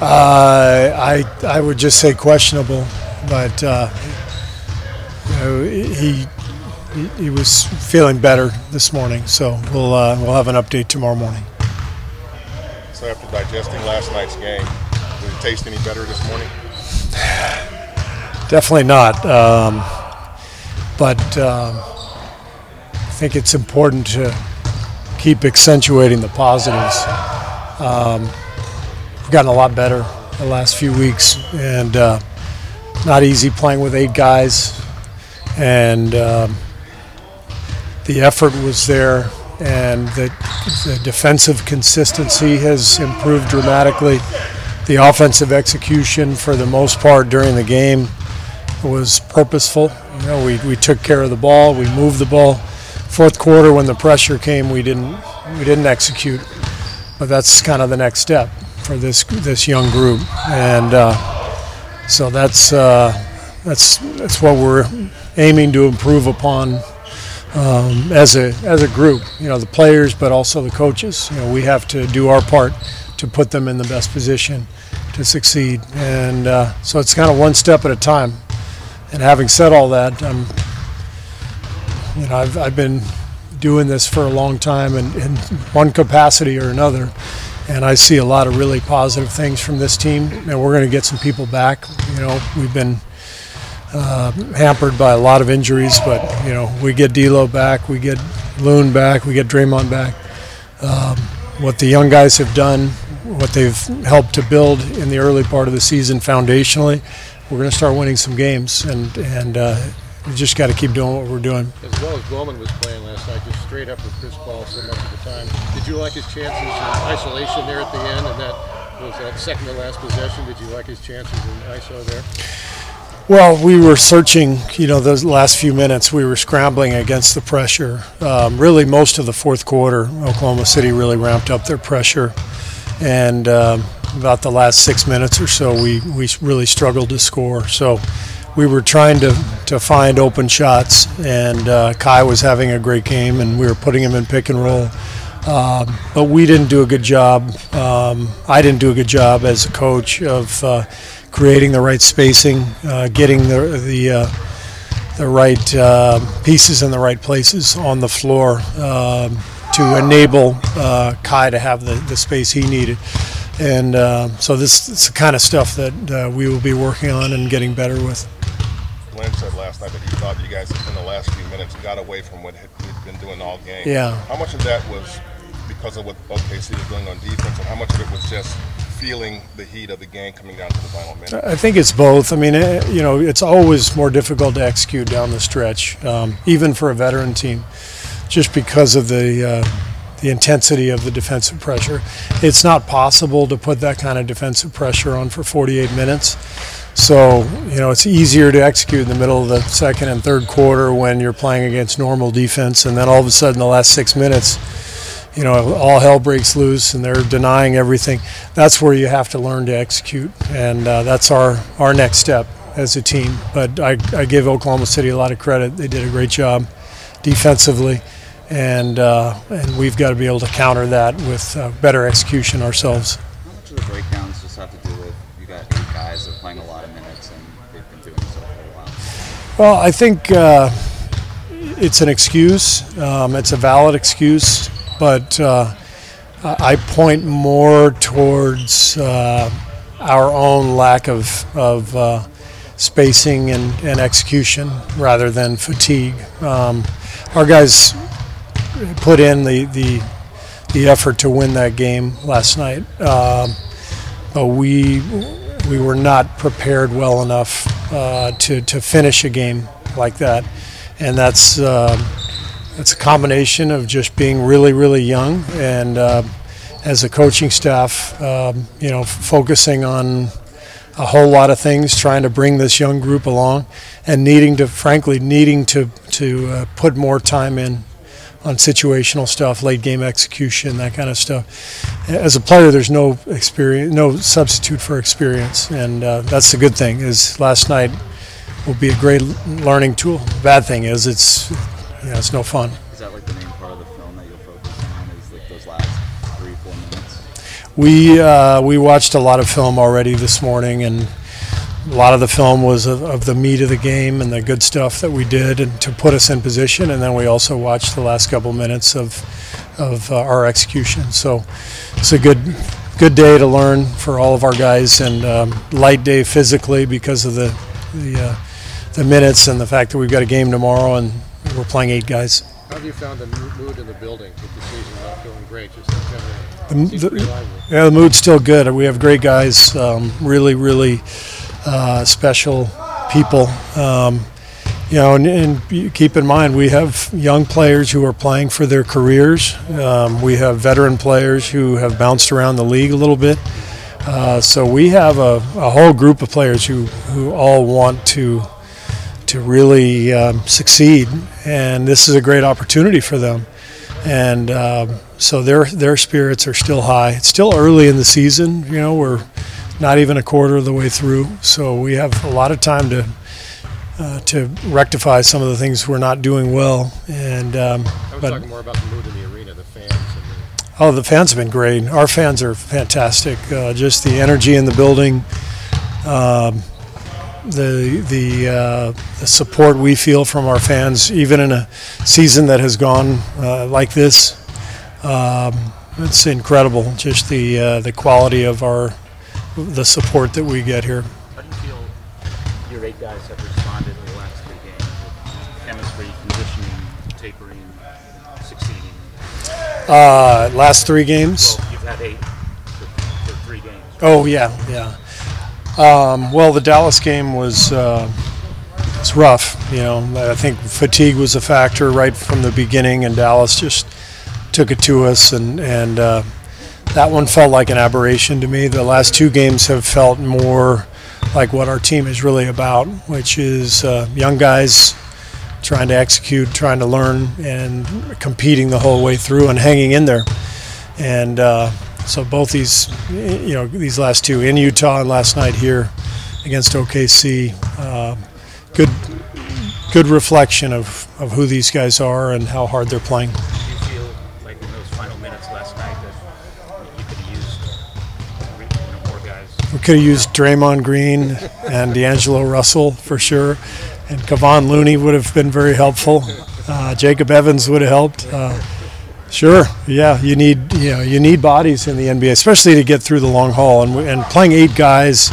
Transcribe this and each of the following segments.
Uh, I I would just say questionable, but uh, you know, he, he he was feeling better this morning. So we'll uh, we'll have an update tomorrow morning. So after digesting last night's game, did it taste any better this morning? Definitely not. Um, but um, I think it's important to keep accentuating the positives. Um, we've gotten a lot better the last few weeks, and uh, not easy playing with eight guys. And um, the effort was there, and the, the defensive consistency has improved dramatically. The offensive execution, for the most part, during the game was purposeful. You know, we, we took care of the ball, we moved the ball. Fourth quarter, when the pressure came, we didn't we didn't execute, but that's kind of the next step for this this young group, and uh, so that's uh, that's that's what we're aiming to improve upon um, as a as a group. You know, the players, but also the coaches. You know, we have to do our part to put them in the best position to succeed, and uh, so it's kind of one step at a time. And having said all that, I'm, you know, I've, I've been doing this for a long time in, in one capacity or another, and I see a lot of really positive things from this team, and we're going to get some people back. You know, we've been uh, hampered by a lot of injuries, but you know, we get D'Lo back, we get Loon back, we get Draymond back. Um, what the young guys have done, what they've helped to build in the early part of the season foundationally, we're going to start winning some games, and and uh, we just got to keep doing what we're doing. As well as Bowman was playing last night, just straight up with Chris Paul so much of the time. Did you like his chances in isolation there at the end, and that was that second to last possession? Did you like his chances in ISO there? Well, we were searching, you know, those last few minutes, we were scrambling against the pressure. Um, really, most of the fourth quarter, Oklahoma City really ramped up their pressure. And um, about the last six minutes or so, we, we really struggled to score. So we were trying to, to find open shots, and uh, Ky was having a great game, and we were putting him in pick and roll. Um, but we didn't do a good job. Um, I didn't do a good job as a coach of uh, creating the right spacing, uh, getting the the uh, the right uh, pieces in the right places on the floor um, to enable Ky to have the, the space he needed. And uh, so this, this is the kind of stuff that uh, we will be working on and getting better with. Said last night that he thought you guys in the last few minutes got away from what he'd been doing all game. Yeah. How much of that was because of what OKC was doing on defense, and how much of it was just feeling the heat of the game coming down to the final minute? I think it's both. I mean, eh, you know, it's always more difficult to execute down the stretch, um, even for a veteran team, just because of the uh, the intensity of the defensive pressure. It's not possible to put that kind of defensive pressure on for 48 minutes. So, you know, it's easier to execute in the middle of the second and third quarter when you're playing against normal defense, and then all of a sudden, the last six minutes, you know, all hell breaks loose and they're denying everything. That's where you have to learn to execute, and uh, that's our, our next step as a team. But I, I give Oklahoma City a lot of credit. They did a great job defensively, and, uh, and we've got to be able to counter that with uh, better execution ourselves. How much of the breakdowns just have to do with you got eight guys that are playing a lot of minutes and they've been doing so for a while? Well, I think uh, it's an excuse. Um, it's a valid excuse, but uh, I point more towards uh, our own lack of, of uh, spacing and, and execution rather than fatigue. Um, our guys put in the, the, the effort to win that game last night, um, but we, we were not prepared well enough uh, to, to finish a game like that. And that's, um it's a combination of just being really, really young and uh, as a coaching staff, um, you know, focusing on a whole lot of things, trying to bring this young group along, and needing to, frankly, needing to to uh, put more time in on situational stuff, late game execution, that kind of stuff. As a player, there's no experience, no substitute for experience, and uh, that's the good thing. Is last night will be a great learning tool. The bad thing is it's know, it's no fun. Is that like the main part of the film that you'll focus on? Is like those last three, four minutes? We uh, we watched a lot of film already this morning, and a lot of the film was of, of the meat of the game and the good stuff that we did and to put us in position. And then we also watched the last couple minutes of of uh, our execution. So it's a good good day to learn for all of our guys, and um, light day physically because of the the uh, the minutes and the fact that we've got a game tomorrow and we're playing eight guys. How have you found the mood in the building with the season not feeling great? Just in general, The- the- Yeah, the mood's still good. We have great guys, um, really, really uh, special people. Um, you know, and, and keep in mind we have young players who are playing for their careers. Um, we have veteran players who have bounced around the league a little bit. Uh, so we have a, a whole group of players who, who all want to to really um, succeed, and this is a great opportunity for them. And um, so their their spirits are still high. It's still early in the season. You know, we're not even a quarter of the way through, so we have a lot of time to uh, to rectify some of the things we're not doing well. And um, I was but talking more about the mood in the arena, the fans, and the Oh, the fans have been great. Our fans are fantastic. Uh, just the energy in the building, um, the the uh, the support we feel from our fans, even in a season that has gone uh, like this. Um, it's incredible. Just the uh, the quality of our the support that we get here. How do you feel your eight guys have responded in the last three games chemistry, conditioning, tapering, succeeding? Uh, last three games. Well, you've had eight for, for three games. Oh yeah, yeah. Um, well, the Dallas game was uh, it's rough. You know, I think fatigue was a factor right from the beginning, and Dallas just took it to us, and and uh, that one felt like an aberration to me. The last two games have felt more like what our team is really about, which is uh, young guys trying to execute, trying to learn, and competing the whole way through and hanging in there. And uh, so both these, you know, these last two in Utah and last night here against OKC, uh, good, good reflection of, of who these guys are and how hard they're playing. Could have used Draymond Green and D'Angelo Russell for sure, and Kevon Looney would have been very helpful. Uh, Jacob Evans would have helped. Uh, sure, yeah, you need you know you need bodies in the NBA, especially to get through the long haul. And and playing eight guys,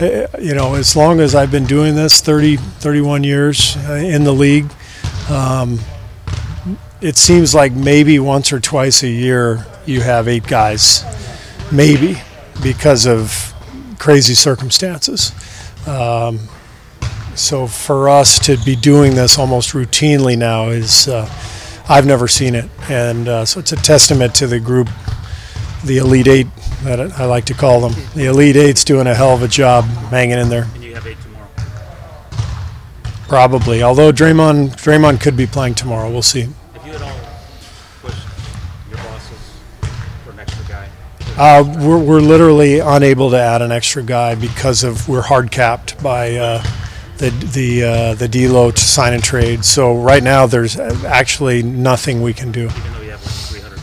uh, you know, as long as I've been doing this, 30, 31 years uh, in the league. Um, it seems like maybe once or twice a year you have eight guys, maybe because of crazy circumstances. Um, so for us to be doing this almost routinely now is, uh, I've never seen it, and uh, so it's a testament to the group, the Elite Eight that I like to call them. The Elite Eight's doing a hell of a job hanging in there, And you have eight tomorrow. probably. Although Draymond, Draymond could be playing tomorrow. We'll see. Have you at all pushed your bosses for an extra guy? Uh, we're, we're literally unable to add an extra guy because of we're hard capped by uh, the the uh, the DLO to sign and trade. So right now there's actually nothing we can do. Even though you have like 300,000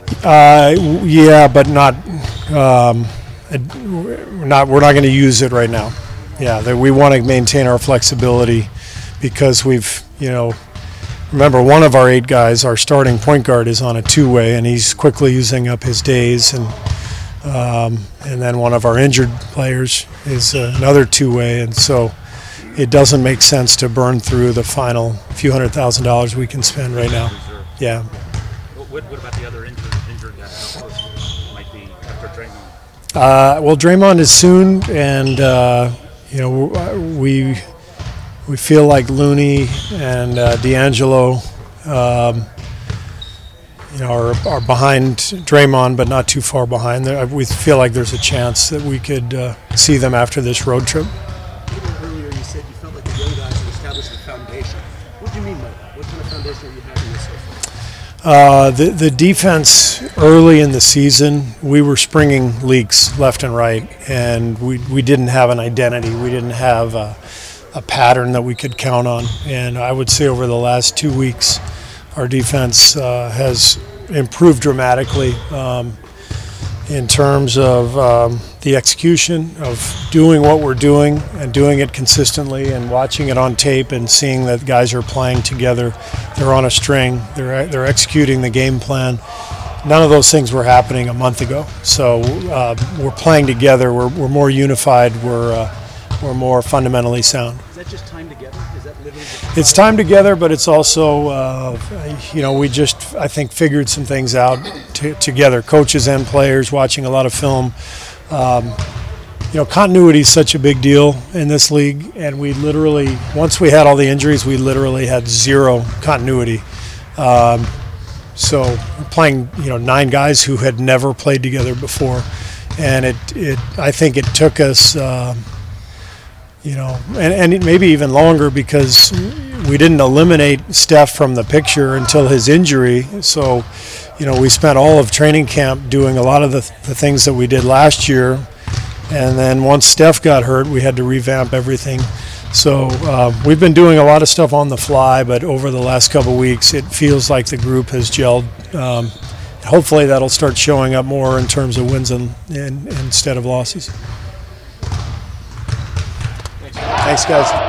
plus, Uh, yeah, but not um, we're not we're not going to use it right now. Yeah, that we want to maintain our flexibility because we've you know remember one of our eight guys, our starting point guard, is on a two-way and he's quickly using up his days and. Um, and then one of our injured players is uh, another two-way, and so it doesn't make sense to burn through the final few hundred thousand dollars we can spend right now. Yeah. What, what, about the other injured, injured guy? How close might be after Draymond? Uh, well, Draymond is soon, and uh, you know we we feel like Looney and uh, D'Angelo, um, you know, are, are behind Draymond, but not too far behind. We feel like there's a chance that we could uh, see them after this road trip. Earlier, you said you felt like the young guys had established a foundation. What do you mean by that? What kind of foundation are you having this so far? Uh, the the defense early in the season, we were springing leaks left and right, and we we didn't have an identity. We didn't have a, a pattern that we could count on. And I would say over the last two weeks, our defense uh, has improved dramatically. Um, in terms of um, the execution of doing what we're doing and doing it consistently and watching it on tape and seeing that guys are playing together. They're on a string. They're they're executing the game plan. None of those things were happening a month ago. So uh, we're playing together. We're, we're more unified. We're uh, we're more fundamentally sound. Is that just time together? Is that literally It's time together, but it's also, uh, you know, we just, I think, figured some things out together, coaches and players, watching a lot of film. Um, you know, continuity is such a big deal in this league, and we literally, once we had all the injuries, we literally had zero continuity. Um, so playing, you know, nine guys who had never played together before, and it, it I think it took us. Um, you know, and, and maybe even longer because we didn't eliminate Steph from the picture until his injury. So, you know, we spent all of training camp doing a lot of the, the things that we did last year. And then once Steph got hurt, we had to revamp everything. So uh, we've been doing a lot of stuff on the fly, but over the last couple weeks, it feels like the group has gelled. Um, hopefully, that'll start showing up more in terms of wins and, and instead of losses. Thanks, guys.